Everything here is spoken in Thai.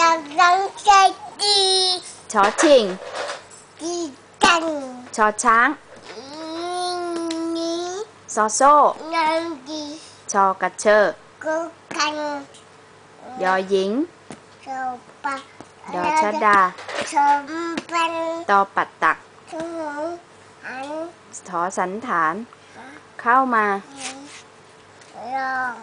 ดังดังใจดีชอชิงดีจังชอช้างนี้ซอโซ่นังดีชอกระเชอกูกันยอหญิงชอบปะยอชดาชมปันตอปัดตักถอนทอสันฐาน เข้ามาลอง